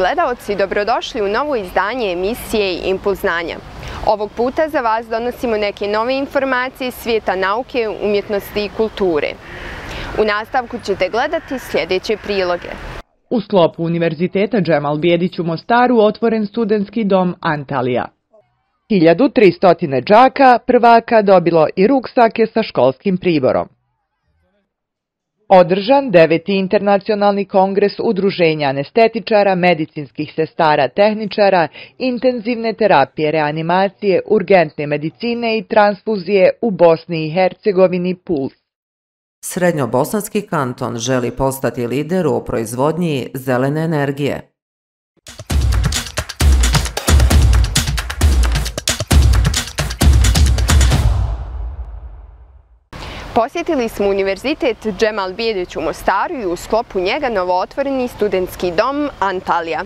gledaoci, dobrodošli u novo izdanje emisije Impuls znanja. Ovog puta za vas donosimo neke nove informacije svijeta nauke, umjetnosti i kulture. U nastavku ćete gledati sljedeće priloge. U sklopu Univerziteta Džemal Bijedić u Mostaru otvoren studentski dom Antalija. 1300 džaka prvaka dobilo i ruksake sa školskim priborom. Održan deveti internacionalni kongres udruženja anestetičara, medicinskih sestara, tehničara, intenzivne terapije, reanimacije, urgentne medicine i transfuzije u Bosni i Hercegovini Puls. Srednjobosanski kanton želi postati lider u proizvodnji zelene energije. Posjetili smo Univerzitet Džemal Bijedić u Mostaru i u sklopu njega novootvoreni studentski dom Antalija.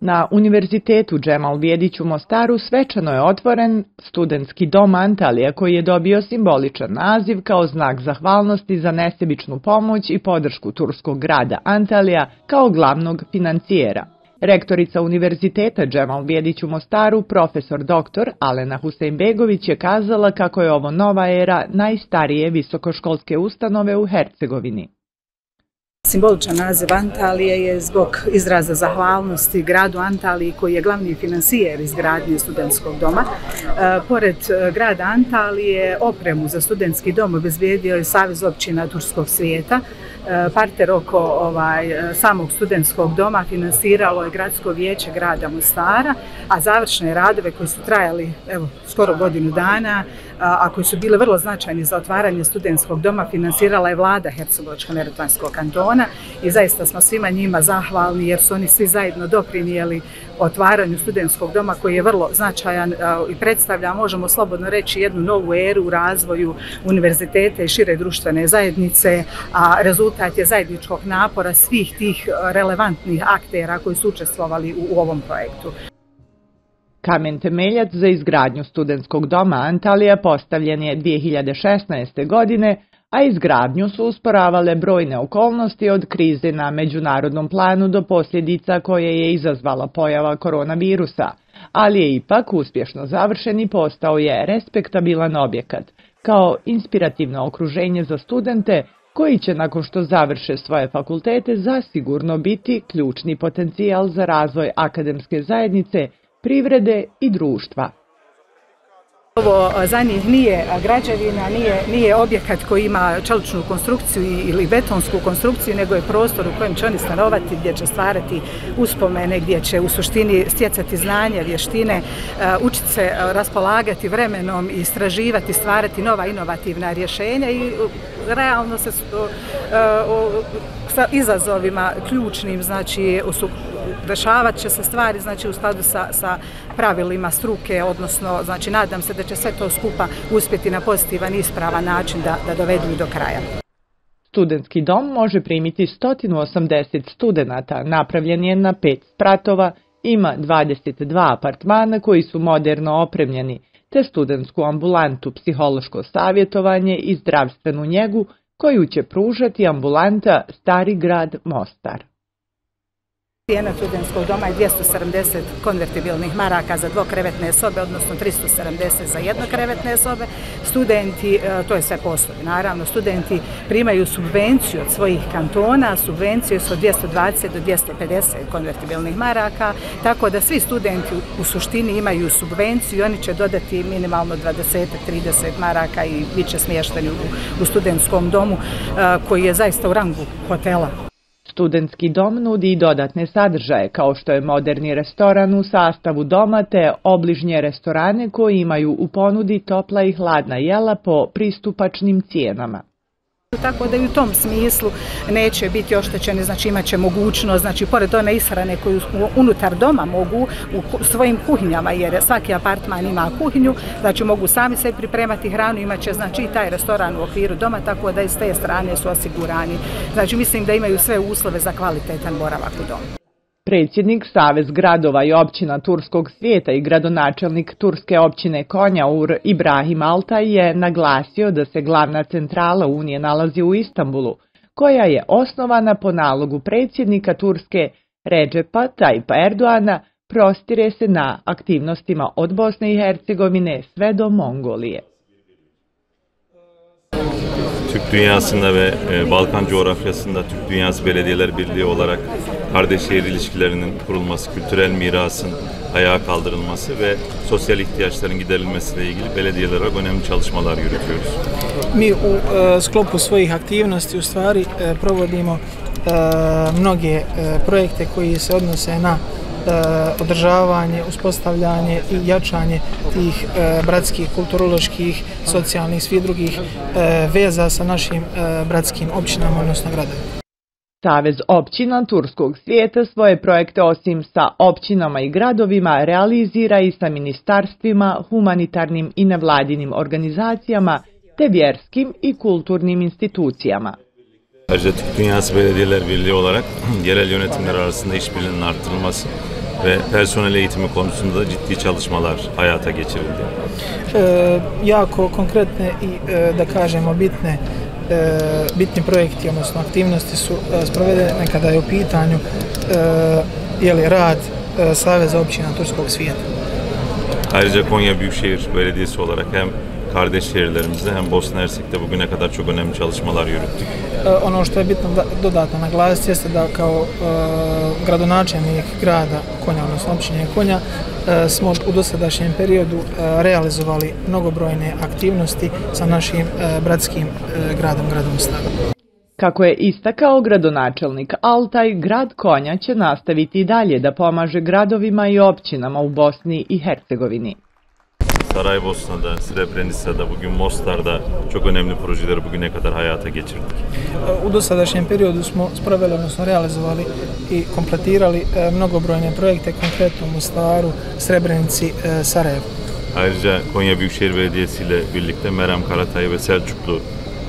Na Univerzitetu Džemal Bijedić u Mostaru svečano je otvoren studentski dom Antalija koji je dobio simboličan naziv kao znak zahvalnosti za nesebičnu pomoć i podršku turskog grada Antalija kao glavnog financijera. Rektorica Univerziteta Džemal Bijedić u Mostaru, profesor dr. Alena Huseinbegović je kazala kako je ovo nova era najstarije visokoškolske ustanove u Hercegovini. Simboličan naziv Antalije je zbog izraza zahvalnosti gradu Antaliji koji je glavni finansijer izgradnje studentskog doma. E, pored e, grada Antalije opremu za studentski dom obezbijedio je Savez općina Turskog svijeta, E, parter oko ovaj, e, samog studentskog doma finansiralo je gradsko vijeće grada Mostara, a završne radove koji su trajali evo, skoro godinu dana, a koji su bile vrlo značajne za otvaranje studentskog doma, finansirala je vlada Hercegovačko-Neretvanskog kantona i zaista smo svima njima zahvalni jer su oni svi zajedno doprinijeli otvaranju studentskog doma koji je vrlo značajan i predstavlja, možemo slobodno reći, jednu novu eru u razvoju univerzitete i šire društvene zajednice, a rezultat je zajedničkog napora svih tih relevantnih aktera koji su učestvovali u, u ovom projektu. Kamen temeljac za izgradnju studentskog doma Antalija postavljen je 2016. godine, a izgradnju su usporavale brojne okolnosti od krize na međunarodnom planu do posljedica koje je izazvala pojava koronavirusa, ali je ipak uspješno završen i postao je respektabilan objekat, kao inspirativno okruženje za studente koji će nakon što završe svoje fakultete zasigurno biti ključni potencijal za razvoj akademske zajednice, privrede i društva. Ovo za njih nije građevina, nije, nije objekat koji ima čeličnu konstrukciju ili betonsku konstrukciju, nego je prostor u kojem će oni stanovati, gdje će stvarati uspomene, gdje će u suštini stjecati znanje, vještine, učiti se raspolagati vremenom i istraživati, stvarati nova inovativna rješenja i realno se sa izazovima ključnim, znači su dešavat će se stvari znači u skladu sa, sa pravilima struke, odnosno znači nadam se da će sve to skupa uspjeti na pozitivan i ispravan način da, da dovedu do kraja. Studentski dom može primiti 180 studenta, napravljen je na pet spratova, ima 22 apartmana koji su moderno opremljeni, te studentsku ambulantu, psihološko savjetovanje i zdravstvenu njegu koju će pružati ambulanta Stari grad Mostar. Cijena studentskog doma je 270 konvertibilnih maraka za dvokrevetne sobe, odnosno 370 za jednokrevetne sobe. Studenti, e, to je sve poslovi, naravno, studenti primaju subvenciju od svojih kantona, subvencije su od 220 do 250 konvertibilnih maraka, tako da svi studenti u suštini imaju subvenciju i oni će dodati minimalno 20-30 maraka i bit će smješteni u studentskom domu e, koji je zaista u rangu hotela. Studentski dom nudi i dodatne sadržaje, kao što je moderni restoran u sastavu doma te obližnje restorane koji imaju u ponudi topla i hladna jela po pristupačnim cijenama. Tako da i u tom smislu neće biti oštećeni, znači imat će mogućnost, znači pored one ishrane koju unutar doma mogu u svojim kuhinjama, jer svaki apartman ima kuhinju, znači mogu sami se pripremati hranu, imat će znači i taj restoran u okviru doma, tako da iz te strane su osigurani. Znači mislim da imaju sve uslove za kvalitetan boravak u domu. Predsjednik Savez gradova i općina Turskog svijeta i gradonačelnik Turske općine Konjaur Ibrahim Altaj je naglasio da se glavna centrala Unije nalazi u Istanbulu, koja je osnovana po nalogu predsjednika Turske Ređepa Tajpa Erdoana prostire se na aktivnostima od Bosne i Hercegovine sve do Mongolije. Türk dünyasında ve e, Balkan coğrafyasında Türk Dünyası Belediyeler Birliği olarak kardeş şehir ilişkilerinin kurulması, kültürel mirasın ayağa kaldırılması ve sosyal ihtiyaçların giderilmesiyle ilgili belediyeler olarak önemli çalışmalar yürütüyoruz. Mi u e, sklopu svojih aktivnosti u stvari e, provodimo e, mnoge projekte koji se odnose na E, održavanje, uspostavljanje i jačanje tih e, bratskih, kulturoloških, socijalnih, svih drugih e, veza sa našim bratskim općinama, odnosno gradovima. Savez općina Turskog svijeta svoje projekte osim sa općinama i gradovima realizira i sa ministarstvima, humanitarnim i nevladinim organizacijama te vjerskim i kulturnim institucijama. Ayrıca Türk Dünyası Belediyeler Birliği olarak yerel yönetimler arasında işbirliğinin arttırılması ve personel eğitimi konusunda da ciddi çalışmalar hayata geçirildi. E, jako konkretne i, e, da kažemo, bitne e, bitni projekti, odnosno aktivnosti su e, sprovedene kada je u pitanju e, jeli, rad e, Saveza općina Turskog svijeta. Ayrıca Konya Büyükşehir Belediyesi olarak hem kardeş şehirlerimizde hem Bosna Hersek'te bugüne kadar çok önemli çalışmalar yürüttük. E, ono što je bitno da, dodatno naglasiti jeste da kao e, gradonačelnik grada Konja, odnosno općine Konja, e, smo u dosadašnjem periodu e, realizovali mnogobrojne aktivnosti sa našim e, bratskim e, gradom, gradom Starom. Kako je istakao gradonačelnik Altaj, grad Konja će nastaviti i dalje da pomaže gradovima i općinama u Bosni i Hercegovini. Saraybosna'da, Srebrenica'da, bugün Mostar'da çok önemli projeleri bugüne kadar hayata geçirdik. U dosadašnjem periodu smo sproveli, odnosno realizovali i kompletirali e, mnogobrojne projekte, konkretno Mostaru, Srebrenici, e, Sarajevo. Ayrıca Konya Büyükşehir Belediyesi ile birlikte Meram Karatay ve Selçuklu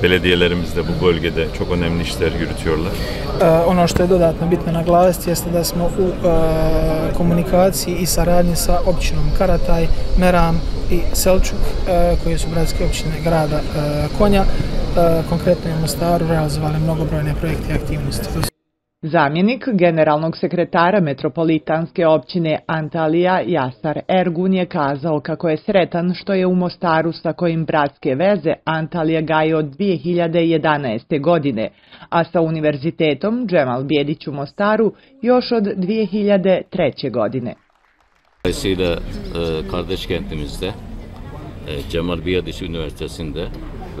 belediyelerimiz de bu bölgede çok önemli işler yürütüyorlar. E, ono što je dodatno bitno naglasiti jeste da smo u komunikaciji i saradnji sa općinom Karataj, Meram i Selčuk, e, koje su bratske općine grada e, Konja, e, konkretno u Mostaru realizovali mnogobrojne projekte i aktivnosti. Zamjenik generalnog sekretara metropolitanske općine Antalija Jasar Ergun je kazao kako je sretan što je u Mostaru sa kojim bratske veze Antalija gaje od 2011. godine, a sa univerzitetom Džemal Bjedić u Mostaru još od 2003. godine. Dolayısıyla e, kardeş kentimizde e, Cemal Biyadiş Üniversitesi'nde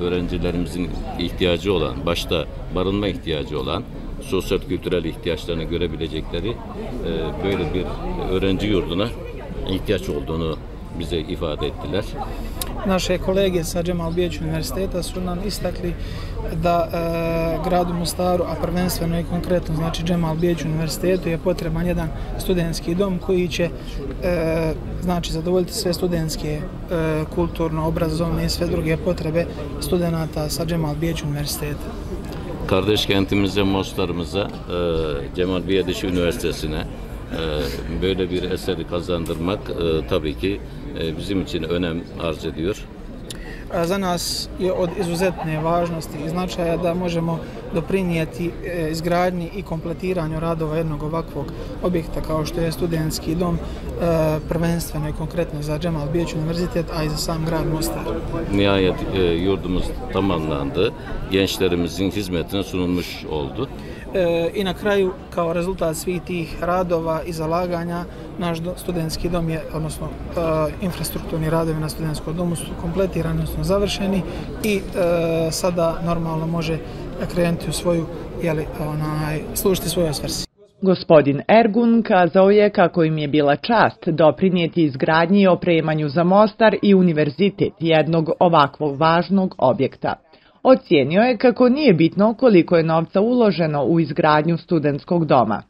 öğrencilerimizin ihtiyacı olan, başta barınma ihtiyacı olan, sosyal kültürel ihtiyaçlarını görebilecekleri e, böyle bir öğrenci yurduna ihtiyaç olduğunu bize ifade ettiler. Naše kolege sa Džemal Bijeć univerziteta su nam istakli da e, gradu Mostaru, a prvenstveno i konkretno znači Džemal Bijeć univerzitetu je potreban jedan studentski dom koji će e, znači zadovoljiti sve studentske e, kulturno, obrazovne i sve druge potrebe studenata sa Džemal Bijeć univerziteta. Kardeş kentimize, Mostar'ımıza, e, Cemal Biyadiş Üniversitesi'ne e, böyle bir eseri kazandırmak e, tabii ki bizim için önem arz ediyor. Za nas je od izuzetne važnosti i značaja da možemo doprinijeti e, izgradnji i kompletiranju radova jednog ovakvog objekta kao što je studentski dom, e, prvenstveno i konkretno za Cemal Bijeć univerzitet, a i za sam grad Mostar. Nihayet e, yurdumuz tamamlandı. Gençlerimizin hizmetine sunulmuş oldu. E, I na kraju, kao rezultat svih tih radova i zalaganja, naš do, studentski dom je, odnosno e, infrastrukturni radovi na studentskom domu su kompletirani, odnosno završeni i e, sada normalno može krenuti u svoju, jeli, onaj, služiti svojoj svrsi. Gospodin Ergun kazao je kako im je bila čast doprinijeti izgradnji i opremanju za Mostar i univerzitet jednog ovakvog važnog objekta. Ocijenio je kako nije bitno koliko je novca uloženo u izgradnju studentskog doma.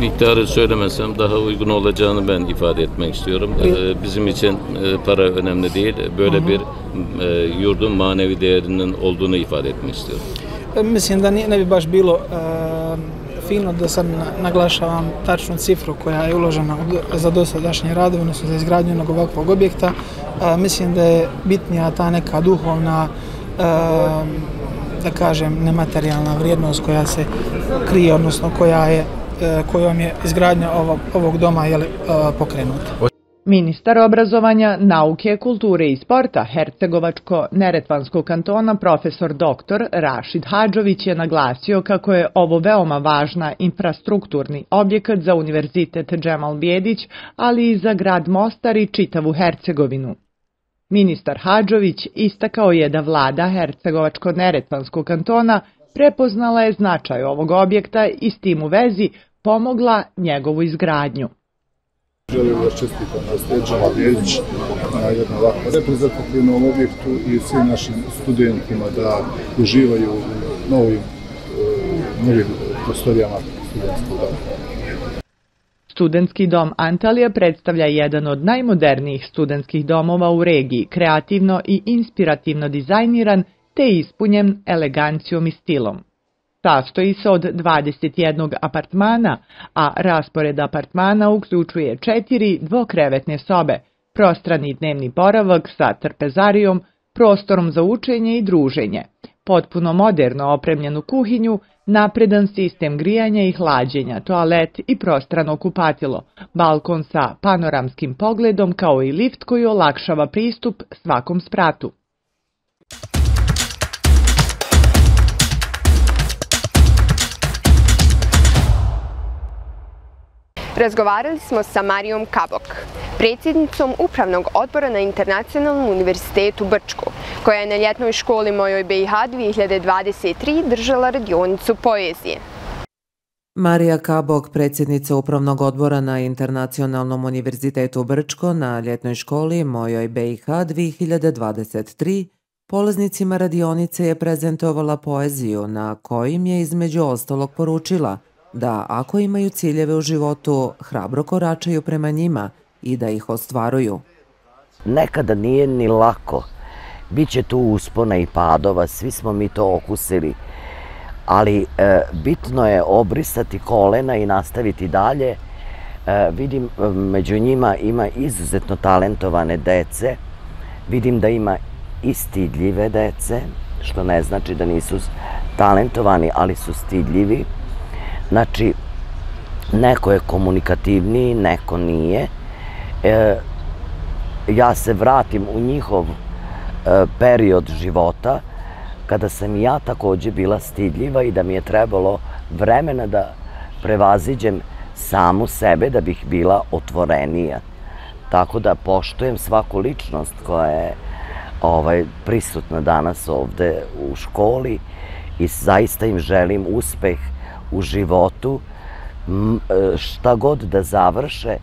Miktarı söylemesem daha uygun olacağını ben ifade etmek istiyorum. Ee, Bizim için e, para önemli değil. Böyle bir e, yurdun manevi değerinin olduğunu ifade etmek istiyorum. E, Mislim da nije, ne bi baš bilo e, fino da sad na- naglašavam tačnu cifru koja je uložena za dosadašnje radove, odnosno za izgradnju jednog ovakvog objekta. E, Mislim da je bitnija ta neka duhovna, e, Ehm, da kažem, nematerijalna vrijednost koja se krije, odnosno koja je e, kojom je izgradnja ovog ovog doma e, pokrenuta. Ministar obrazovanja, nauke, kulture i sporta Hercegovačko-Neretvanskog kantona profesor dr. Rašid Hadžović je naglasio kako je ovo veoma važna infrastrukturni objekat za Univerzitet Džemal Bjedić, ali i za grad Mostar i čitavu Hercegovinu. Ministar Hadžović istakao je da vlada Hercegovačko-Neretvanskog kantona prepoznala je značaj ovog objekta i s tim u vezi pomogla njegovu izgradnju. Želim da čestitam na Steđama Bjelić na jednom ovakvom reprezentativnom objektu i svim našim studentima da uživaju u novim, e, novim prostorijama studentskog doma. Studentski dom Antalija predstavlja jedan od najmodernijih studentskih domova u regiji, kreativno i inspirativno dizajniran te ispunjen elegancijom i stilom. Sastoji se od 21 apartmana, a raspored apartmana uključuje četiri dvokrevetne sobe, prostrani dnevni boravak sa trpezarijom, prostorom za učenje i druženje, potpuno moderno opremljenu kuhinju, napredan sistem grijanja i hlađenja, toalet i prostrano kupatilo, balkon sa panoramskim pogledom kao i lift koji olakšava pristup svakom spratu. Razgovarali smo sa Marijom Kabok, predsjednicom Upravnog odbora na Internacionalnom univerzitetu Brčku, koja je na ljetnoj školi Mojoj BiH 2023 držala radionicu poezije. Marija Kabok, predsjednica Upravnog odbora na Internacionalnom univerzitetu Brčko na ljetnoj školi Mojoj BiH 2023, polaznicima radionice je prezentovala poeziju na kojim je između ostalog poručila – da ako imaju ciljeve u životu, hrabro koračaju prema njima i da ih ostvaruju. Nekada nije ni lako. Biće tu uspona i padova, svi smo mi to okusili. Ali e, bitno je obrisati kolena i nastaviti dalje. E, vidim, e, među njima ima izuzetno talentovane dece. Vidim da ima i stidljive dece, što ne znači da nisu talentovani, ali su stidljivi. Znači, neko je komunikativniji, neko nije. E, ja se vratim u njihov e, period života, kada sam ja takođe bila stidljiva i da mi je trebalo vremena da prevaziđem samu sebe da bih bila otvorenija. Tako da poštujem svaku ličnost koja je ovaj, prisutna danas ovde u školi i zaista im želim uspeh u životu, e, šta god da završe,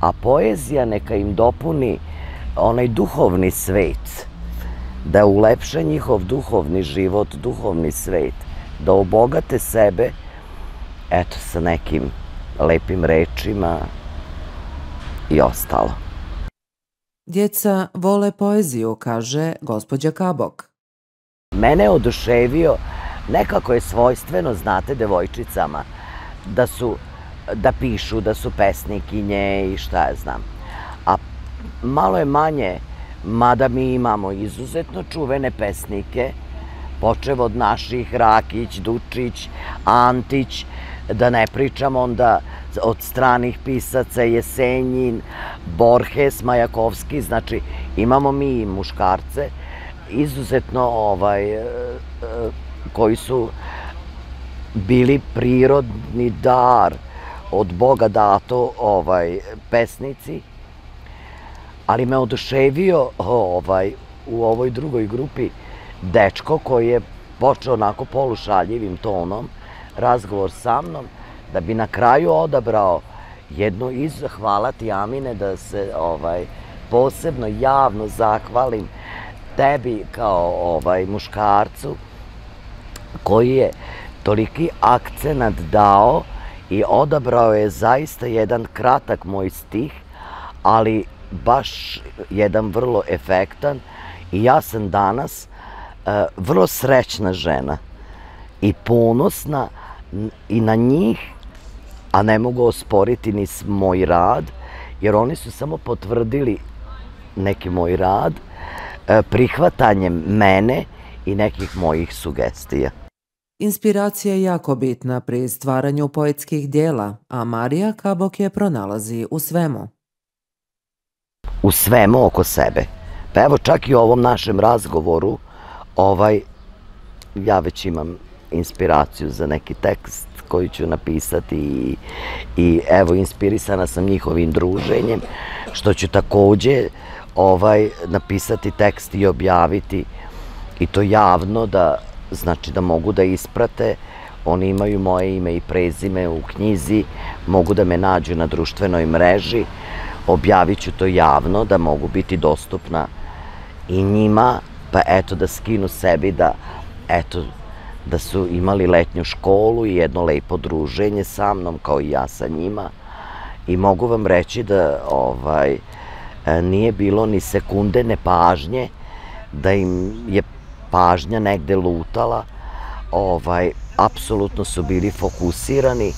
a poezija neka im dopuni onaj duhovni svet, da ulepše njihov duhovni život, duhovni svet, da obogate sebe, eto, sa nekim lepim rečima i ostalo. Djeca vole poeziju, kaže gospođa Kabok. Mene je oduševio nekako je svojstveno, znate, devojčicama, da su, da pišu, da su pesnikinje i šta ja znam. A malo je manje, mada mi imamo izuzetno čuvene pesnike, počev od naših Rakić, Dučić, Antić, da ne pričam onda od stranih pisaca Jesenjin, Borges, Majakovski, znači imamo mi muškarce, izuzetno ovaj, koji su bili prirodni dar od Boga dato ovaj, pesnici, ali me oduševio ovaj, u ovoj drugoj grupi dečko koji je počeo onako polušaljivim tonom razgovor sa mnom, da bi na kraju odabrao jednu iz hvala ti Amine da se ovaj posebno javno zahvalim tebi kao ovaj muškarcu koji je toliki akcenat dao i odabrao je zaista jedan kratak moj stih, ali baš jedan vrlo efektan i ja sam danas uh, vrlo srećna žena i ponosna i na njih, a ne mogu osporiti ni moj rad, jer oni su samo potvrdili neki moj rad, uh, prihvatanjem mene i nekih mojih sugestija. Inspiracija je jako bitna pri stvaranju poetskih dijela, a Marija Kabok je pronalazi u svemu. U svemu oko sebe. Pa evo čak i u ovom našem razgovoru, ovaj, ja već imam inspiraciju za neki tekst koji ću napisati i, i evo inspirisana sam njihovim druženjem, što ću takođe ovaj, napisati tekst i objaviti i to javno da znači da mogu da isprate oni imaju moje ime i prezime u knjizi mogu da me nađu na društvenoj mreži objavit ću to javno da mogu biti dostupna i njima pa eto da skinu sebi da eto da su imali letnju školu i jedno lepo druženje sa mnom kao i ja sa njima. I mogu vam reći da ovaj e, nije bilo ni sekunde nepažnje da im je pažnja negde lutala, ovaj, apsolutno su bili fokusirani.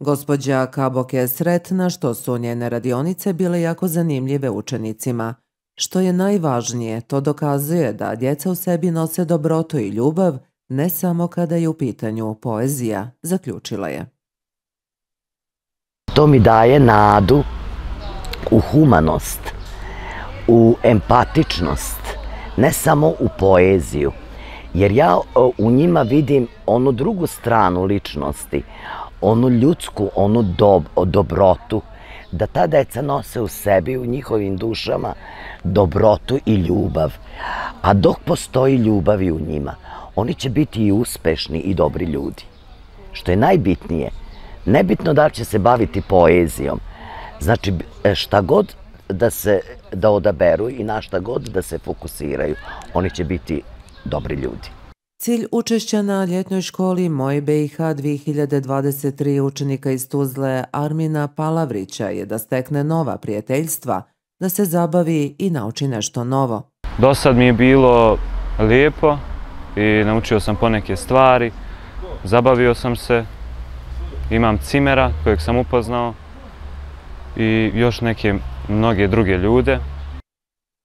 Gospođa Kabok je sretna što su njene radionice bile jako zanimljive učenicima. Što je najvažnije, to dokazuje da djeca u sebi nose dobrotu i ljubav, ne samo kada je u pitanju poezija, zaključila je. To mi daje nadu u humanost, u empatičnost, ne samo u poeziju, jer ja e, u njima vidim onu drugu stranu ličnosti, onu ljudsku, onu dob, dobrotu, da ta deca nose u sebi, u njihovim dušama, dobrotu i ljubav. A dok postoji ljubav i u njima, oni će biti i uspešni i dobri ljudi. Što je najbitnije, nebitno da će se baviti poezijom, znači e, šta god da se da odaberu i na šta god da se fokusiraju, oni će biti dobri ljudi. Cilj učešća na ljetnoj školi Moj BiH 2023 učenika iz Tuzle Armina Palavrića je da stekne nova prijateljstva, da se zabavi i nauči nešto novo. Do sad mi je bilo lijepo i naučio sam poneke stvari, zabavio sam se, imam cimera kojeg sam upoznao i još neke mnoge druge ljude.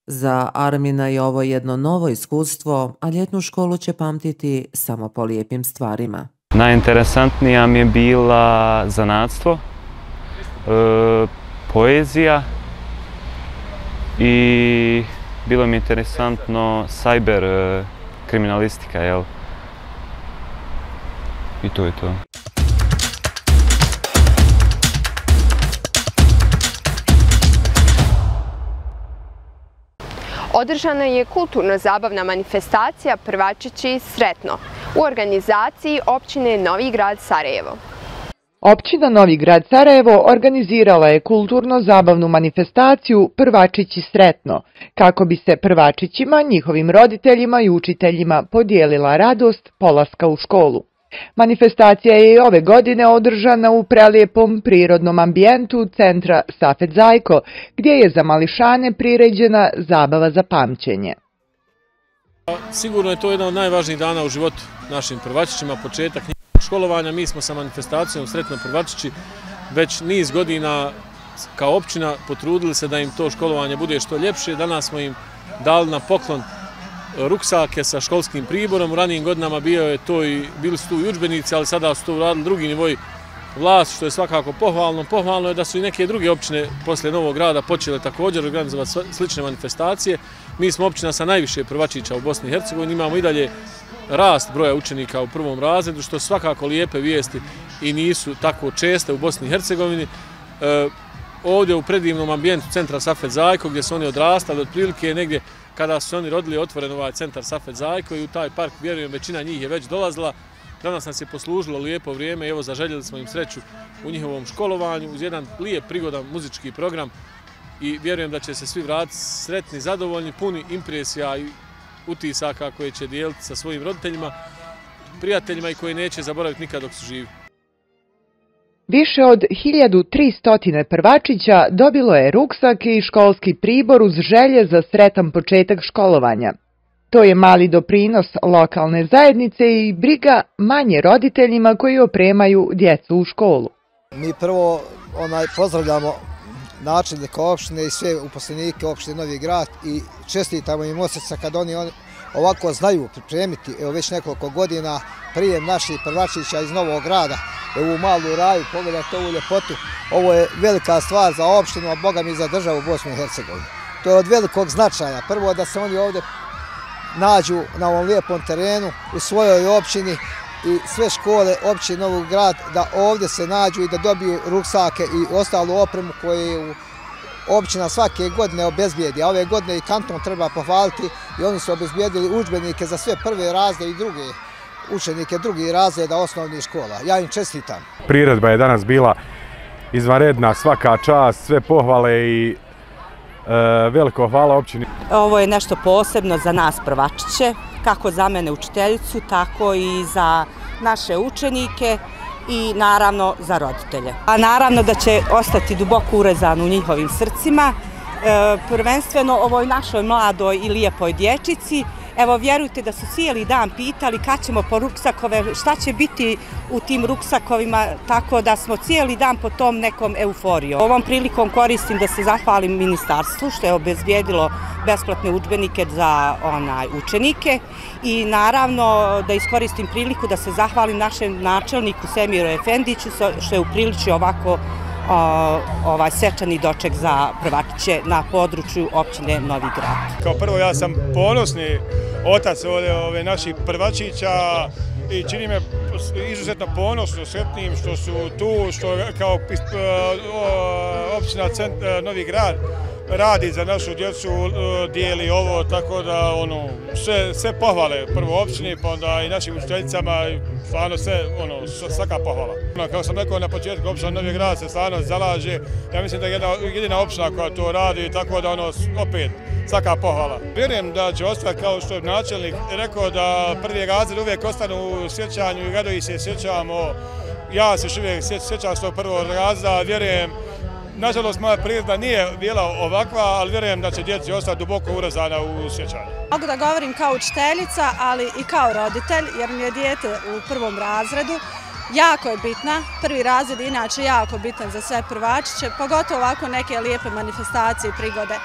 Za Armina je ovo jedno novo iskustvo, a ljetnu školu će pamtiti samo po lijepim stvarima. Najinteresantnija mi je bila zanadstvo, e, poezija i bilo mi interesantno cyber e, kriminalistika, jel? I to je to. Održana je kulturno-zabavna manifestacija Prvačići sretno u organizaciji općine Novi grad Sarajevo. Općina Novi grad Sarajevo organizirala je kulturno-zabavnu manifestaciju Prvačići sretno, kako bi se prvačićima, njihovim roditeljima i učiteljima podijelila radost polaska u školu. Manifestacija je i ove godine održana u prelijepom prirodnom ambijentu centra Safet Zajko, gdje je za mališane priređena zabava za pamćenje. Sigurno je to jedan od najvažnijih dana u životu našim prvačićima, početak njihovog školovanja. Mi smo sa manifestacijom Sretno prvačići već niz godina kao općina potrudili se da im to školovanje bude što ljepše. Danas smo im dali na poklon ruksake sa školskim priborom. U ranijim godinama bio je to i, bili su tu i učbenici, ali sada su to uradili drugi nivoj vlast, što je svakako pohvalno. Pohvalno je da su i neke druge općine posle Novog grada počele također organizovati slične manifestacije. Mi smo općina sa najviše prvačića u Bosni i Hercegovini, imamo i dalje rast broja učenika u prvom razredu, što svakako lijepe vijesti i nisu tako česte u Bosni i Hercegovini. E, ovdje u predivnom ambijentu centra Safet Zajko, gdje su oni odrastali, otprilike negdje kada su oni rodili otvoren ovaj centar Safet Zajko i u taj park, vjerujem, većina njih je već dolazila. Danas nas je poslužilo lijepo vrijeme i evo zaželjeli smo im sreću u njihovom školovanju uz jedan lijep prigodan muzički program i vjerujem da će se svi vratiti sretni, zadovoljni, puni impresija i utisaka koje će dijeliti sa svojim roditeljima, prijateljima i koji neće zaboraviti nikad dok su živi. Više od 1300 prvačića dobilo je ruksak i školski pribor uz želje za sretan početak školovanja. To je mali doprinos lokalne zajednice i briga manje roditeljima koji opremaju djecu u školu. Mi prvo onaj, pozdravljamo načelnika opštine i sve uposlenike opštine Novi grad i čestitamo im osjeca kad oni, oni ovako znaju pripremiti, evo već nekoliko godina, prijem naših prvačića iz Novog grada, evo u malu raju, pogledajte ovu ljepotu, ovo je velika stvar za opštinu, a boga mi za državu Bosnu i Hercegovini. To je od velikog značaja. Prvo da se oni ovdje nađu na ovom lijepom terenu u svojoj općini i sve škole općine Novog grad da ovdje se nađu i da dobiju ruksake i ostalu opremu koje u općina svake godine obezbijedi. A ove godine i kanton treba pohvaliti i oni su obezbijedili učbenike za sve prve razde i druge učenike drugih razreda osnovnih škola. Ja im čestitam. Priredba je danas bila izvanredna, svaka čast, sve pohvale i e, veliko hvala općini. Ovo je nešto posebno za nas prvačiće, kako za mene učiteljicu, tako i za naše učenike i naravno za roditelje. A naravno da će ostati duboko urezan u njihovim srcima, e, prvenstveno ovoj našoj mladoj i lijepoj dječici, Evo, vjerujte da su cijeli dan pitali kad ćemo po ruksakove, šta će biti u tim ruksakovima, tako da smo cijeli dan po tom nekom euforijom. Ovom prilikom koristim da se zahvalim ministarstvu što je obezbijedilo besplatne učbenike za onaj učenike i naravno da iskoristim priliku da se zahvalim našem načelniku Semiru Efendiću što je upriličio ovako ovaj svečani doček za prvačiće na području općine Novi Grad. Kao prvo ja sam ponosni otac ove naših prvačića i čini me izuzetno ponosno sretnim što su tu, što kao e, općina e, Novi Grad radi za našu djecu, dijeli ovo, tako da ono, sve, sve pohvale prvo općini, pa onda i našim učiteljicama, stvarno sve, ono, svaka pohvala. Ono, kao sam rekao na početku, općina Novi Grad se stvarno zalaže, ja mislim da je jedna, jedina općina koja to radi, tako da ono, opet, svaka pohvala. Vjerujem da će ostati kao što je načelnik rekao da prvi razred uvijek ostanu u sjećanju i radovi se sjećamo. Ja se uvijek sjećam s tog prvog razreda, vjerujem Nažalost, moja priroda nije bila ovakva, ali vjerujem da će djeci ostati duboko urezana u sjećanju. Mogu da govorim kao učiteljica, ali i kao roditelj, jer mi je dijete u prvom razredu. Jako je bitna, prvi razred je inače jako bitan za sve prvačiće, pogotovo ovako neke lijepe manifestacije i prigode.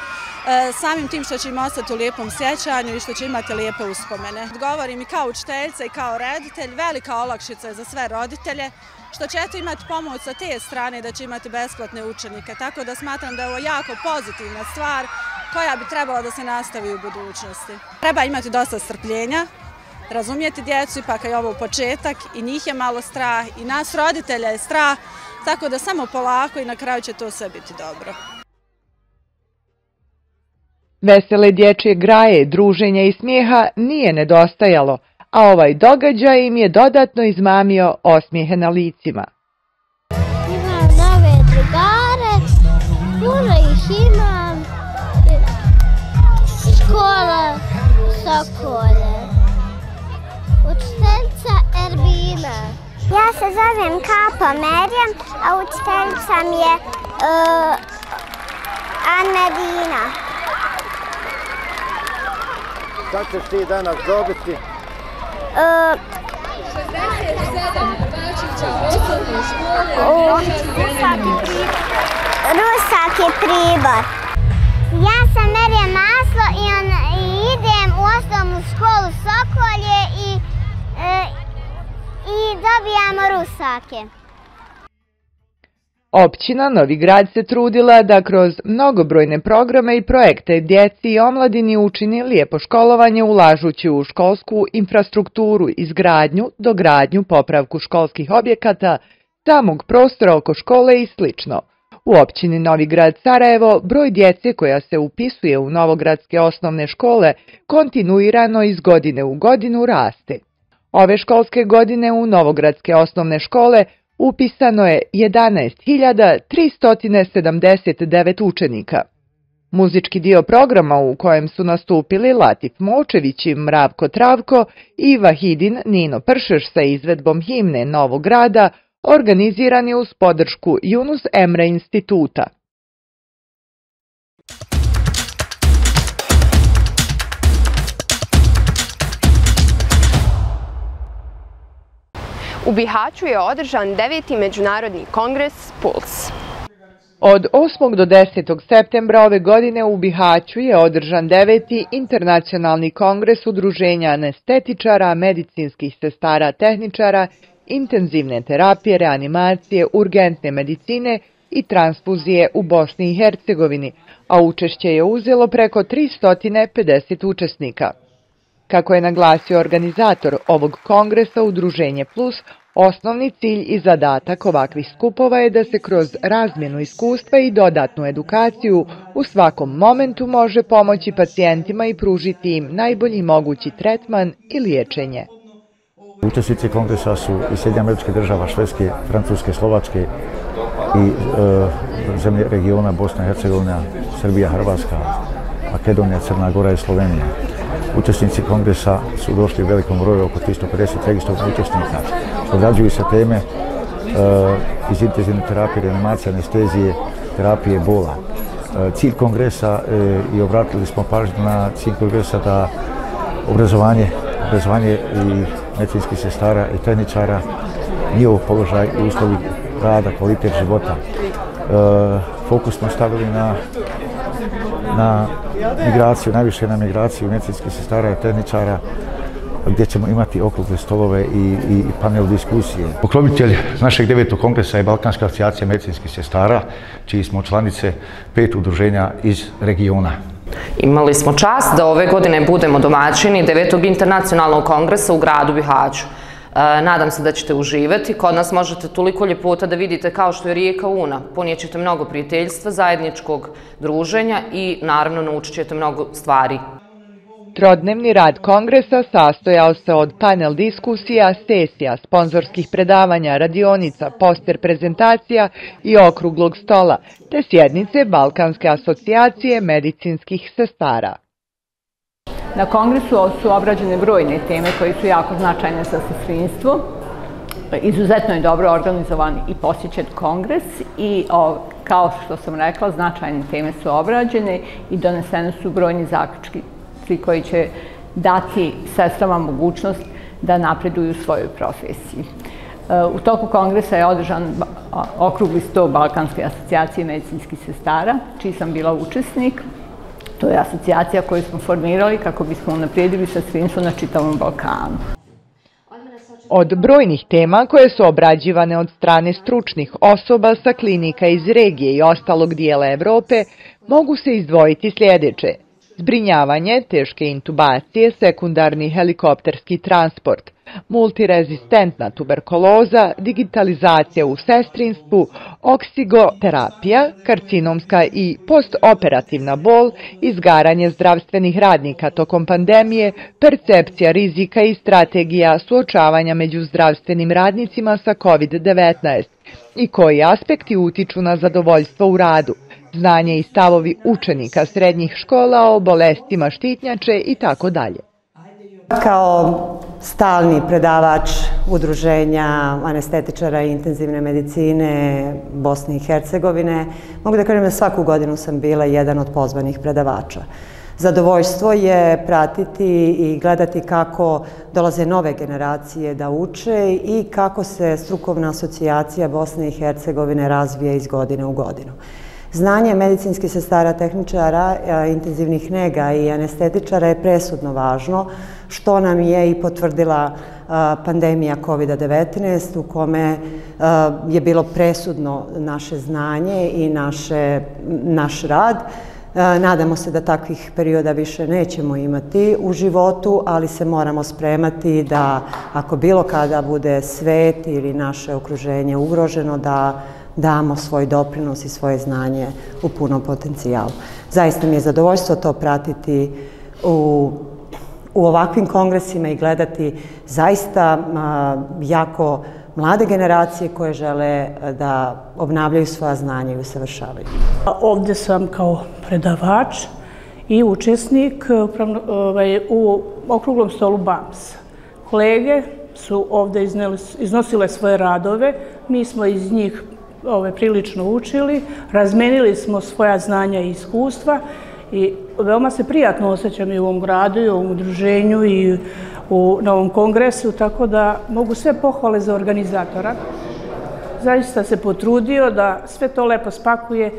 E, samim tim što će im ostati u lijepom sjećanju i što će imati lijepe uspomene. Govorim i kao učiteljica i kao reditelj, velika olakšica je za sve roditelje, što će eto imati pomoć sa te strane da će imati besplatne učenike. Tako da smatram da je ovo jako pozitivna stvar koja bi trebala da se nastavi u budućnosti. Treba imati dosta strpljenja, razumijeti djecu, ipak je ovo početak i njih je malo strah i nas roditelja je strah, tako da samo polako i na kraju će to sve biti dobro. Vesele dječje graje, druženja i smijeha nije nedostajalo, a ovaj događaj im je dodatno izmamio osmijehe na licima. Imam nove drugare, puno ih imam, škola Sokole, učiteljica Erbina. Ja se zovem Kapa Merjam, a učiteljica mi je uh, Anna Šta ćeš ti danas dobiti? E, 67 Bačića osnovne škole Rusak je pribor. Ja sam Merija Maslo i, on, i idem u osnovnu školu Sokolje i, e, i dobijamo rusake. Općina Novi Grad se trudila da kroz mnogobrojne programe i projekte djeci i omladini učini lijepo školovanje ulažući u školsku infrastrukturu, izgradnju, dogradnju, popravku školskih objekata, samog prostora oko škole i sl. U općini Novi Grad Sarajevo broj djece koja se upisuje u novogradske osnovne škole kontinuirano iz godine u godinu raste. Ove školske godine u novogradske osnovne škole upisano je 11.379 učenika. Muzički dio programa u kojem su nastupili Latif Močević i Mravko Travko i Vahidin Nino Pršeš sa izvedbom himne Novog grada organizirani uz podršku Yunus Emre instituta. U Bihaću je održan deveti međunarodni kongres PULS. Od 8. do 10. septembra ove godine u Bihaću je održan deveti internacionalni kongres udruženja anestetičara, medicinskih sestara, tehničara, intenzivne terapije, reanimacije, urgentne medicine i transfuzije u Bosni i Hercegovini, a učešće je uzelo preko 350 učesnika. Kako je naglasio organizator ovog kongresa Udruženje Plus, Osnovni cilj i zadatak ovakvih skupova je da se kroz razmjenu iskustva i dodatnu edukaciju u svakom momentu može pomoći pacijentima i pružiti im najbolji mogući tretman i liječenje. Učesnici kongresa su iz Sjedinja američke država, Švedske, Francuske, Slovačke i e, zemlje regiona Bosna i Hercegovina, Srbija, Hrvatska, Makedonija, Crna Gora i Slovenija. Učesnici kongresa su došli u velikom broju, oko 350 registrovanih učesnika. Odrađuju se teme uh, iz intenzivne terapije, reanimacije, anestezije, terapije bola. Uh, cilj kongresa uh, i obratili smo pažnju na cilj kongresa da obrazovanje, obrazovanje i medicinskih sestara i tehničara, njihov položaj i uslovi rada, kvalitet života. Uh, fokus smo stavili na, na migraciju, najviše na migraciju medicinskih sestara i tehničara, gdje ćemo imati okrugle stolove i, i, i panel diskusije. Pokrovitelj našeg devetog kongresa je Balkanska asocijacija medicinskih sestara, čiji smo članice pet udruženja iz regiona. Imali smo čast da ove godine budemo domaćini devetog internacionalnog kongresa u gradu Bihaću. Nadam se da ćete uživati. Kod nas možete toliko ljepota da vidite kao što je rijeka Una. Ponijećete mnogo prijateljstva, zajedničkog druženja i naravno naučit ćete mnogo stvari. Trodnevni rad kongresa sastojao se od panel diskusija, sesija, sponzorskih predavanja, radionica, poster prezentacija i okruglog stola, te sjednice Balkanske asocijacije medicinskih sestara. Na kongresu su obrađene brojne teme koje su jako značajne za sestrinstvo. Izuzetno je dobro organizovan i posjećen kongres i kao što sam rekla, značajne teme su obrađene i donesene su brojni zaključki koji će dati sestrama mogućnost da napreduju u svojoj profesiji. E, u toku kongresa je održan okrugli sto Balkanske asocijacije medicinskih sestara, čiji sam bila učesnik. To je asocijacija koju smo formirali kako bismo unaprijedili sa svinstvo na čitavom Balkanu. Od brojnih tema koje su obrađivane od strane stručnih osoba sa klinika iz regije i ostalog dijela Evrope, mogu se izdvojiti sljedeće. Zbrinjavanje, teške intubacije, sekundarni helikopterski transport – multirezistentna tuberkuloza, digitalizacija u sestrinstvu, oksigoterapija, karcinomska i postoperativna bol, izgaranje zdravstvenih radnika tokom pandemije, percepcija rizika i strategija suočavanja među zdravstvenim radnicima sa COVID-19 i koji aspekti utiču na zadovoljstvo u radu, znanje i stavovi učenika srednjih škola o bolestima štitnjače i tako dalje. Kao stalni predavač udruženja anestetičara i intenzivne medicine Bosne i Hercegovine, mogu da kažem da svaku godinu sam bila jedan od pozvanih predavača. Zadovoljstvo je pratiti i gledati kako dolaze nove generacije da uče i kako se strukovna asocijacija Bosne i Hercegovine razvija iz godine u godinu. Znanje medicinskih sestara, tehničara, intenzivnih nega i anestetičara je presudno važno, što nam je i potvrdila pandemija COVID-19 u kome je bilo presudno naše znanje i naše, naš rad. Nadamo se da takvih perioda više nećemo imati u životu, ali se moramo spremati da ako bilo kada bude svet ili naše okruženje ugroženo, da damo svoj doprinos i svoje znanje u punom potencijalu. Zaista mi je zadovoljstvo to pratiti u, u ovakvim kongresima i gledati zaista jako mlade generacije koje žele da obnavljaju svoja znanja i usavršavaju. Ovdje sam kao predavač i učesnik ovaj, u okruglom stolu BAMS. Kolege su ovdje iznosile svoje radove, mi smo iz njih ove, prilično učili, razmenili smo svoja znanja i iskustva i veoma se prijatno osjećam i u ovom gradu i u ovom udruženju i u novom kongresu, tako da mogu sve pohvale za organizatora zaista se potrudio da sve to lepo spakuje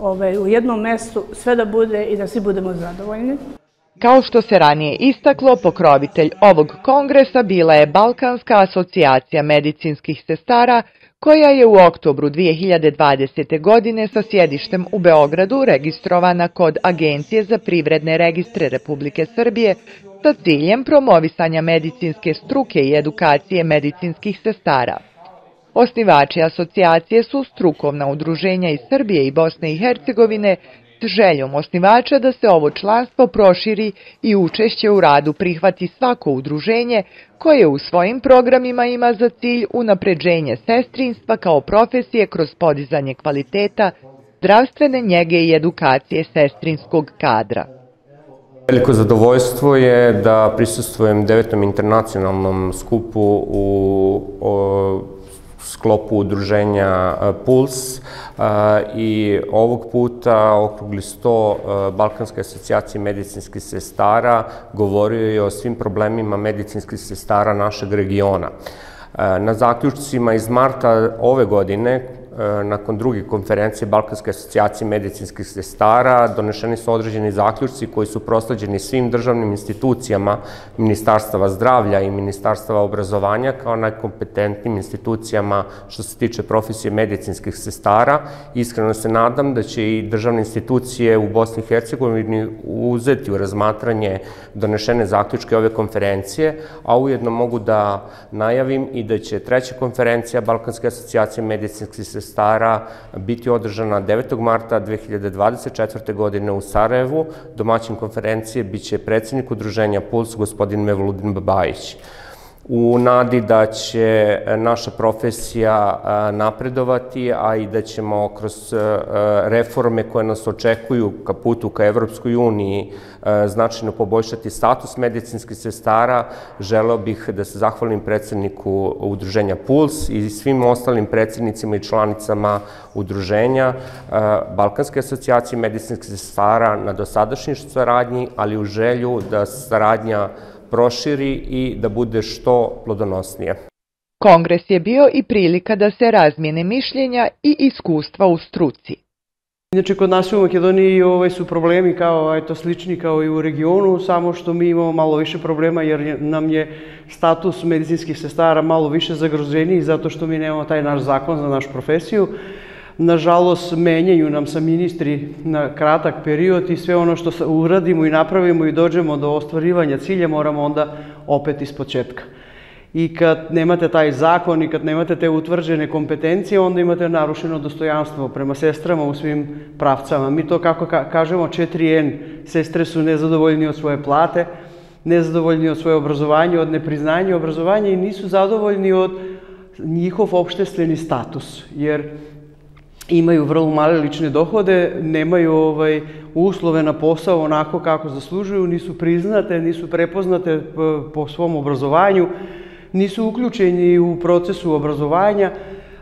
ovaj, u jednom mestu, sve da bude i da svi budemo zadovoljni. Kao što se ranije istaklo, pokrovitelj ovog kongresa bila je Balkanska asocijacija medicinskih sestara, koja je u oktobru 2020. godine sa sjedištem u Beogradu registrovana kod Agencije za privredne registre Republike Srbije sa ciljem promovisanja medicinske struke i edukacije medicinskih sestara. Osnivači asocijacije su strukovna udruženja iz Srbije i Bosne i Hercegovine s željom osnivača da se ovo članstvo proširi i učešće u radu prihvati svako udruženje koje u svojim programima ima za cilj unapređenje sestrinstva kao profesije kroz podizanje kvaliteta, zdravstvene njege i edukacije sestrinskog kadra. Veliko zadovoljstvo je da prisustujem devetom internacionalnom skupu u sklopu udruženja e, Puls e, i ovog puta okrugli sto e, Balkanske asocijacije medicinskih sestara govorio je o svim problemima medicinskih sestara našeg regiona. Na zaključcima iz marta ove godine, E, nakon druge konferencije Balkanske asocijacije medicinskih sestara donešeni su određeni zaključci koji su proslađeni svim državnim institucijama Ministarstava zdravlja i Ministarstava obrazovanja kao najkompetentnim institucijama što se tiče profesije medicinskih sestara. Iskreno se nadam da će i državne institucije u Bosni i Hercegovini uzeti u razmatranje donešene zaključke ove konferencije, a ujedno mogu da najavim i da će treća konferencija Balkanske asocijacije medicinskih sestara sestara biti održana 9. marta 2024. godine u Sarajevu. Domaćin konferencije biće predsjednik udruženja Puls, gospodin Mevludin Babajić u nadi da će e, naša profesija e, napredovati, a i da ćemo kroz e, reforme koje nas očekuju ka putu ka Evropskoj uniji značajno poboljšati status medicinskih sestara. Želeo bih da se zahvalim predsjedniku Udruženja Puls i svim ostalim predsjednicima i članicama Udruženja Balkanske asocijacije medicinskih sestara na dosadašnji saradnji, ali u želju da saradnja proširi i da bude što plodonosnije. Kongres je bio i prilika da se razmijene mišljenja i iskustva u struci. Inače, kod nas u Makedoniji ovaj, su problemi kao, eto, slični kao i u regionu, samo što mi imamo malo više problema jer nam je status medicinskih sestara malo više zagroženiji zato što mi nemamo taj naš zakon za našu profesiju. Nažalost, menjaju nam sa ministri na kratak period i sve ono što uradimo i napravimo i dođemo do ostvarivanja cilja moramo onda opet iz početka. I kad nemate taj zakon i kad nemate te utvrđene kompetencije, onda imate narušeno dostojanstvo prema sestrama u svim pravcama. Mi to, kako kažemo, 4N, sestre su nezadovoljni od svoje plate, nezadovoljni od svoje obrazovanje, od nepriznanja obrazovanja i nisu zadovoljni od njihov opštestveni status. Jer imaju vrlo male lične dohode, nemaju ovaj, uslove na posao onako kako zaslužuju, nisu priznate, nisu prepoznate eh, po svom obrazovanju, nisu uključeni u procesu obrazovanja,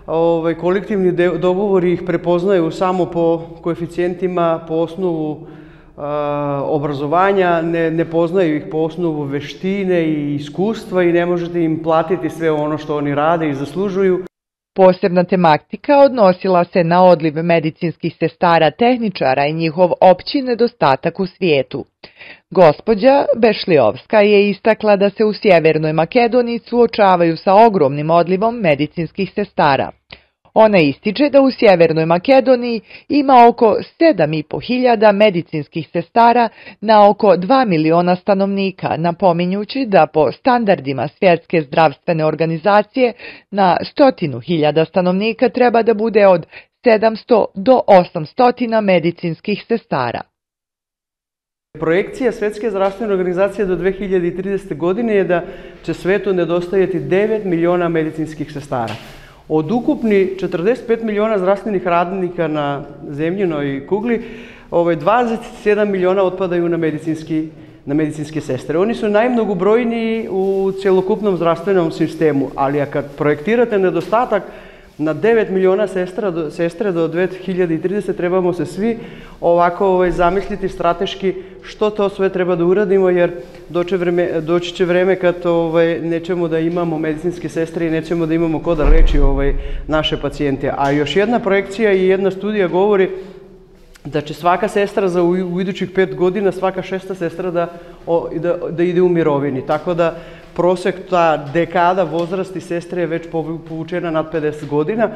ovaj, kolektivni dogovori ih prepoznaju samo po koeficijentima, po osnovu eh, obrazovanja, ne, ne poznaju ih po osnovu veštine i iskustva i ne možete im platiti sve ono što oni rade i zaslužuju. Posebna tematika odnosila se na odliv medicinskih sestara tehničara i njihov opći nedostatak u svijetu. Gospodja Bešlijovska je istakla da se u Sjevernoj Makedoniji suočavaju sa ogromnim odlivom medicinskih sestara. Ona ističe da u Sjevernoj Makedoniji ima oko 7.500 medicinskih sestara na oko 2 miliona stanovnika, napominjući da po standardima Svjetske zdravstvene organizacije na stotinu hiljada stanovnika treba da bude od 700 do 800 medicinskih sestara. Projekcija Svetske zdravstvene organizacije do 2030. godine je da će svetu nedostajati 9 miliona medicinskih sestara. Од укупни 45 милиона здравствени радника на земјиној кугли, овој 27 милиона отпадају на медицински на медицински сестри. Они се најмногу бројни у целокупном здравственом систему, али ако проектирате недостаток. Na 9 miliona sestra do, sestre do 2030 trebamo se svi ovako ovaj, zamisliti strateški što to sve treba da uradimo, jer doće vreme, doći će vreme kad ovaj, nećemo da imamo medicinske sestre i nećemo da imamo ko da leči ovaj, naše pacijente. A još jedna projekcija i jedna studija govori da će svaka sestra za u, u idućih pet godina, svaka šesta sestra da, o, da, da ide u mirovini. Tako da просек тоа декада возраст и сестри е веќе повучена над 50 година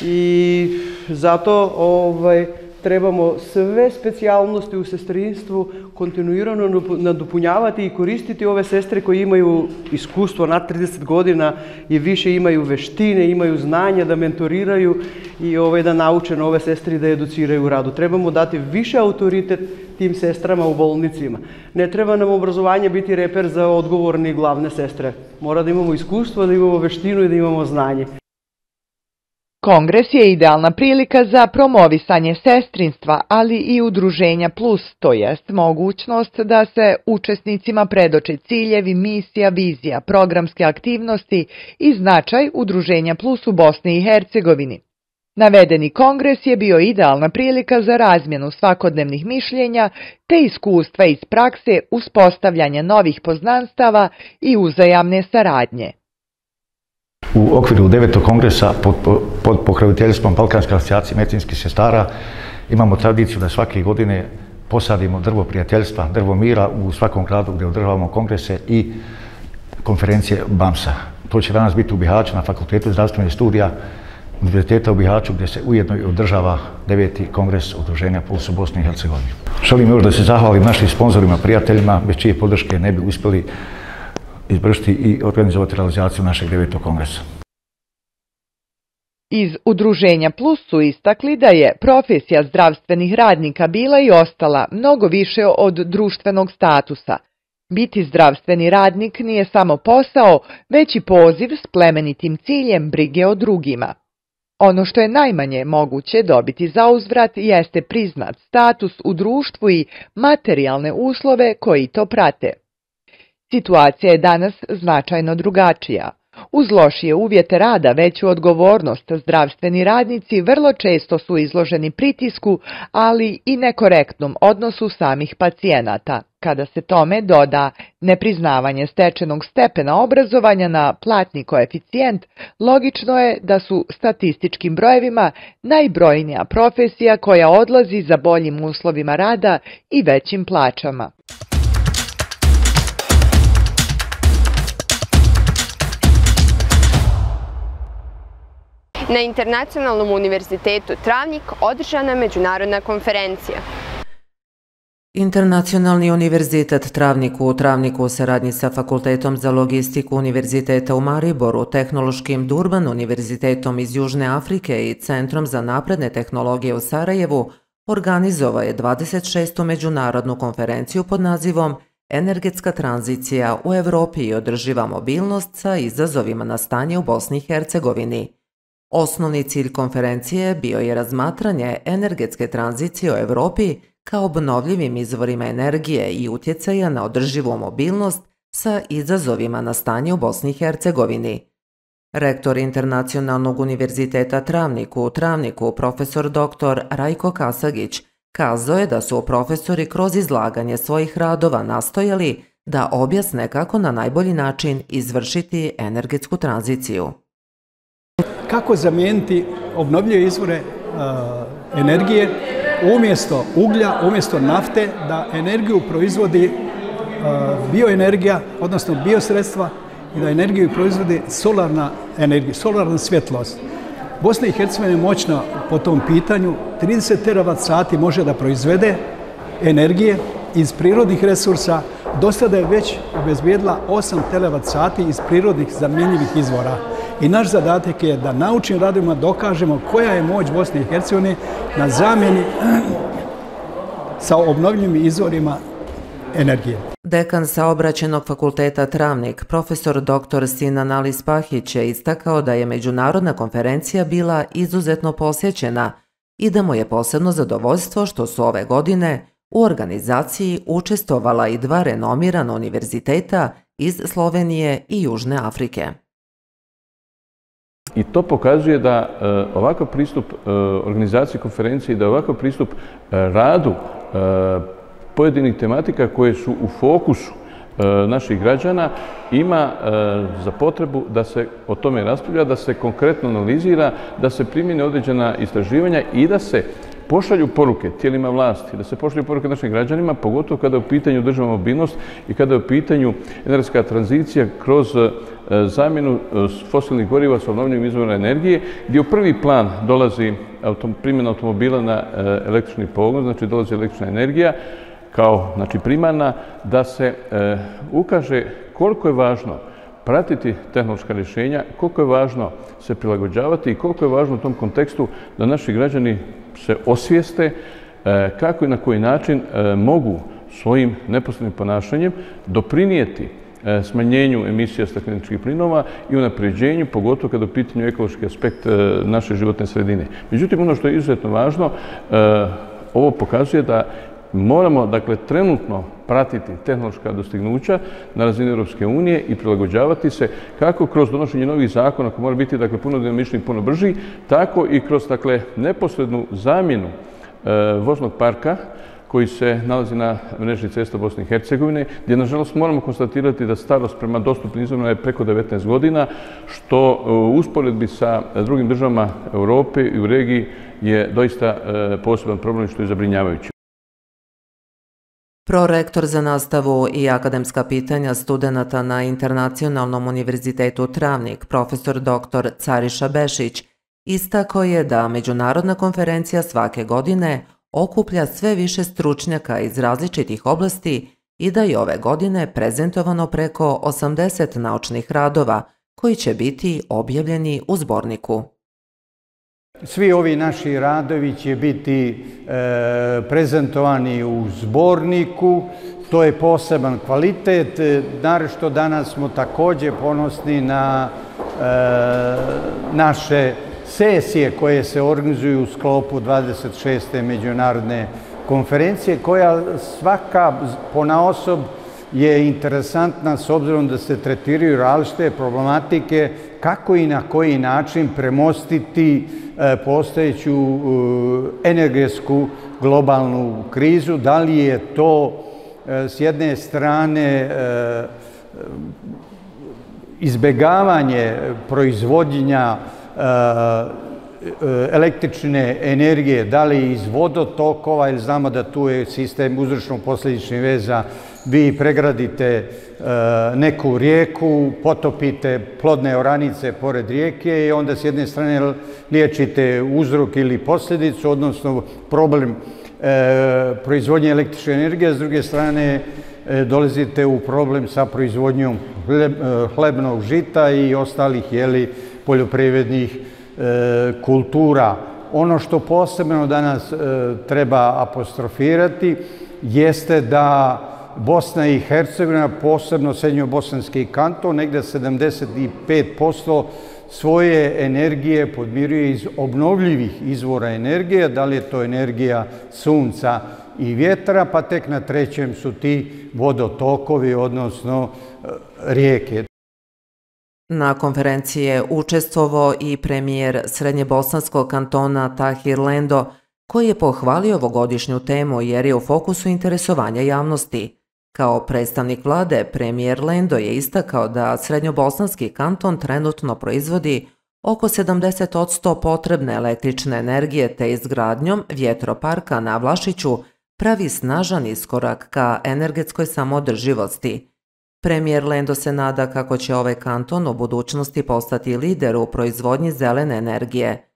и затоа овај trebamo sve specijalnosti u sestrinstvu kontinuirano nadopunjavati i koristiti ove sestre koje imaju iskustvo na 30 godina i više imaju veštine, imaju znanja da mentoriraju i ovaj, da nauče nove sestri da educiraju u radu. Trebamo dati više autoritet tim sestrama u bolnicima. Ne treba nam obrazovanje biti reper za odgovorne i glavne sestre. Mora da imamo iskustvo, da imamo veštinu i da imamo znanje. Kongres je idealna prilika za promovisanje sestrinstva, ali i udruženja plus, to jest mogućnost da se učesnicima predoče ciljevi, misija, vizija, programske aktivnosti i značaj udruženja plus u Bosni i Hercegovini. Navedeni kongres je bio idealna prilika za razmjenu svakodnevnih mišljenja te iskustva iz prakse uspostavljanja novih poznanstava i uzajamne saradnje. U okviru devetog kongresa pod, pod pokraviteljstvom Balkanske asocijacije medicinskih sestara imamo tradiciju da svake godine posadimo drvo prijateljstva, drvo mira u svakom gradu gdje održavamo kongrese i konferencije BAMSA. To će danas biti u Bihaću na Fakultetu zdravstvenih studija Univerziteta u Bihaću gdje se ujedno i održava deveti kongres udruženja Puls u Bosni i Hercegovini. Želim još da se zahvalim našim sponsorima, prijateljima, bez čije podrške ne bi uspjeli izvršiti i organizovati realizaciju našeg devetog kongresa. Iz Udruženja Plus su istakli da je profesija zdravstvenih radnika bila i ostala mnogo više od društvenog statusa. Biti zdravstveni radnik nije samo posao, već i poziv s plemenitim ciljem brige o drugima. Ono što je najmanje moguće dobiti za uzvrat jeste priznat status u društvu i materijalne uslove koji to prate. Situacija je danas značajno drugačija. Uz lošije uvjete rada veću odgovornost zdravstveni radnici vrlo često su izloženi pritisku, ali i nekorektnom odnosu samih pacijenata. Kada se tome doda nepriznavanje stečenog stepena obrazovanja na platni koeficijent, logično je da su statističkim brojevima najbrojnija profesija koja odlazi za boljim uslovima rada i većim plaćama. Na Internacionalnom univerzitetu Travnik održana međunarodna konferencija. Internacionalni univerzitet Travnik u Travniku u saradnji sa Fakultetom za logistiku Univerziteta u Mariboru, Tehnološkim Durban Univerzitetom iz Južne Afrike i Centrom za napredne tehnologije u Sarajevu organizova je 26. međunarodnu konferenciju pod nazivom Energetska tranzicija u Evropi i održiva mobilnost sa izazovima na stanje u Bosni i Hercegovini. Osnovni cilj konferencije bio je razmatranje energetske tranzicije u Evropi kao obnovljivim izvorima energije i utjecaja na održivu mobilnost sa izazovima na stanje u Bosni i Hercegovini. Rektor Internacionalnog univerziteta Travniku u Travniku, profesor dr. Rajko Kasagić, kazao je da su profesori kroz izlaganje svojih radova nastojali da objasne kako na najbolji način izvršiti energetsku tranziciju kako zamijeniti obnovljive izvore uh, energije umjesto uglja, umjesto nafte, da energiju proizvodi uh, bioenergija, odnosno biosredstva i da energiju proizvodi solarna energija, solarna svjetlost. Bosna i Hercegovina je moćna po tom pitanju. 30 teravat sati može da proizvede energije iz prirodnih resursa. Do sada je već obezbijedila 8 teravat sati iz prirodnih zamjenjivih izvora. I naš zadatak je da naučnim radima dokažemo koja je moć Bosne i Hercegovine na zamjeni sa obnovljivim izvorima energije. Dekan saobraćenog fakulteta Travnik, profesor dr. Sinan Ali Spahić je istakao da je međunarodna konferencija bila izuzetno posjećena i da mu je posebno zadovoljstvo što su ove godine u organizaciji učestvovala i dva renomirana univerziteta iz Slovenije i Južne Afrike. I to pokazuje da e, ovakav pristup e, organizaciji konferencije i da ovakav pristup e, radu pojedinih tematika koje su u fokusu naših građana ima za potrebu da se o tome raspravlja, da se konkretno analizira, da se primjene određena istraživanja i da se pošalju poruke tijelima vlasti, da se pošalju poruke našim građanima, pogotovo kada je u pitanju državna mobilnost i kada je u pitanju energetska tranzicija kroz E, zamjenu e, fosilnih goriva sa obnovljivim izvorima energije, gdje u prvi plan dolazi primjena automobila na e, električni pogon, znači dolazi električna energija, kao znači, primarna, da se ukaže koliko je važno pratiti tehnološka rješenja, koliko je važno se prilagođavati i koliko je važno u tom kontekstu da naši građani se osvijeste e, kako i na koji način e, mogu svojim neposrednim ponašanjem doprinijeti E, smanjenju emisija stakleničkih plinova i unapređenju, pogotovo kada u pitanju ekološki aspekt e, naše životne sredine. Međutim, ono što je izuzetno važno, e, ovo pokazuje da moramo, dakle, trenutno pratiti tehnološka dostignuća na razini Europske unije i prilagođavati se kako kroz donošenje novih zakona, koji mora biti, dakle, puno dinamični i puno brži, tako i kroz, dakle, neposrednu zamjenu e, voznog parka koji se nalazi na mreži cesta Bosne i Hercegovine, gdje, nažalost, moramo konstatirati da starost prema dostupnim izvorima je preko 19 godina, što u usporedbi sa drugim državama Europe i u regiji je doista e, poseban problem što je zabrinjavajući. Prorektor za nastavu i akademska pitanja studenta na Internacionalnom univerzitetu Travnik, profesor dr. Cariša Bešić, istako je da Međunarodna konferencija svake godine okuplja sve više stručnjaka iz različitih oblasti i da je ove godine prezentovano preko 80 naučnih radova koji će biti objavljeni u zborniku. Svi ovi naši radovi će biti e, prezentovani u zborniku, to je poseban kvalitet. E, Naravno danas smo također ponosni na e, naše sesije koje se organizuju u sklopu 26. međunarodne konferencije, koja svaka ponaosob je interesantna s obzirom da se tretiraju različite problematike kako i na koji način premostiti e, postojeću e, energetsku globalnu krizu. Da li je to e, s jedne strane izbegavanje proizvodnja Eh, električne energije, da li iz vodotokova, ili znamo da tu je sistem uzročno-posljedičnih veza, vi pregradite eh, neku rijeku, potopite plodne oranice pored rijeke i onda s jedne strane liječite uzrok ili posljedicu, odnosno problem eh, proizvodnje električne energije, s druge strane dolazite u problem sa proizvodnjom hlebnog žita i ostalih jeli, poljoprivrednih e, kultura. Ono što posebno danas e, treba apostrofirati jeste da Bosna i Hercegovina, posebno srednjobosanski kanton, negde 75% svoje energije podmiruje iz obnovljivih izvora energije, da li je to energija sunca i vjetra, pa tek na trećem su ti vodotokovi, odnosno e, rijeke. Na konferenciji je učestvovo i premijer Srednjebosanskog kantona Tahir Lendo, koji je pohvalio ovogodišnju temu jer je u fokusu interesovanja javnosti. Kao predstavnik vlade, premijer Lendo je istakao da Srednjobosanski kanton trenutno proizvodi oko 70% potrebne električne energije te izgradnjom vjetroparka na Vlašiću pravi snažan iskorak ka energetskoj samodrživosti. Premijer Lendo se nada kako će ovaj kanton u budućnosti postati lider u proizvodnji zelene energije.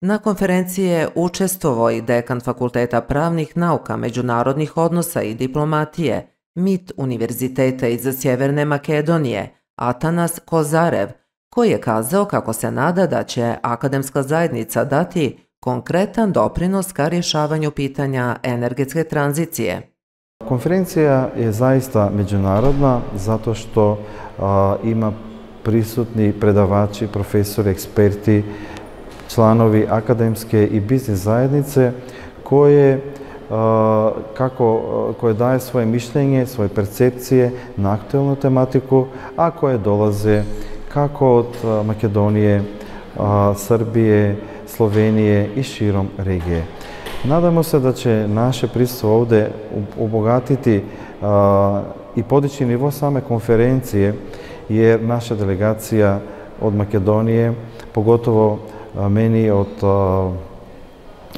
Na konferenciji je učestvovao i dekan Fakulteta pravnih nauka, međunarodnih odnosa i diplomatije – MIT Univerziteta iz Sjeverne Makedonije, Atanas Kozarev, koji je kazao kako se nada da će akademska zajednica dati konkretan doprinos ka rješavanju pitanja energetske tranzicije. Конференција е заиста меѓународна затоа што а, има присутни предавачи, професори, експерти, членови академске и бизнис заеднице кои а, како кој дае свое мишљење, своје перцепцие на актуелна тематику, а кои долазе како од Македонија, Србија, Словенија и широм регија. Надамо се да ќе наше присуство овде обогатити а, и подичи ниво саме конференција, јер наша делегација од Македонија, поготово мени од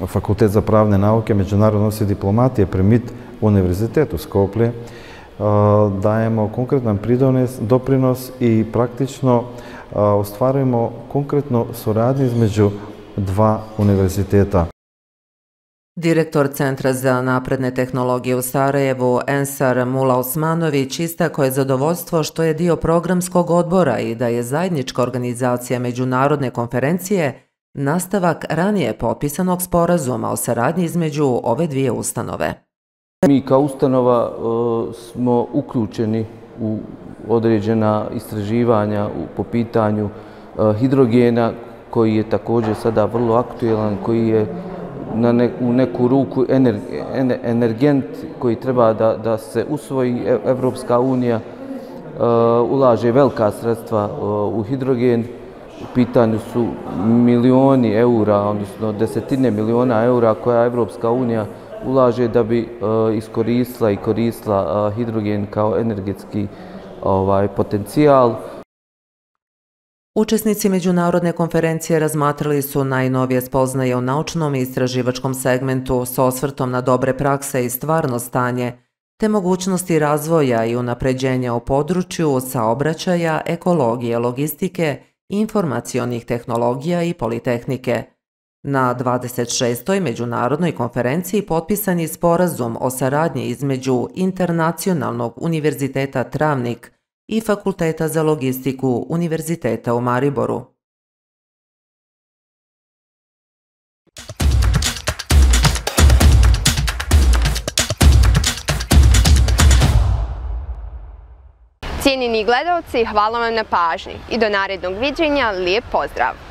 Факултет за правни науки, меѓународно се дипломатија премит Универзитет у Скопле, даемо конкретен придонес, допринос и практично остварувамо конкретно сорадни измеѓу два универзитета. Direktor Centra za napredne tehnologije u Sarajevu, Ensar Mula Osmanović, istako je zadovoljstvo što je dio programskog odbora i da je zajednička organizacija međunarodne konferencije nastavak ranije potpisanog sporazuma o saradnji između ove dvije ustanove. Mi kao ustanova e, smo uključeni u određena istraživanja po pitanju e, hidrogena koji je također sada vrlo aktuelan, koji je u neku ruku energent koji treba da da se usvoji e, Evropska unija, uh, ulaže velika sredstva e, u hidrogen, u pitanju su milioni eura, odnosno desetine miliona eura koja Evropska unija ulaže da bi iskoristila i koristila hidrogen kao energetski ovaj, potencijal. Učesnici međunarodne konferencije razmatrali su najnovije spoznaje u naučnom i istraživačkom segmentu s osvrtom na dobre prakse i stvarno stanje, te mogućnosti razvoja i unapređenja u području saobraćaja, ekologije, logistike, informacionih tehnologija i politehnike. Na 26. međunarodnoj konferenciji potpisan je sporazum o saradnji između Internacionalnog univerziteta Travnik i Fakulteta za logistiku Univerziteta u Mariboru. Cijenini gledalci, hvala vam na pažnji i do narednog viđenja lijep pozdrav!